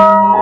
Thank you.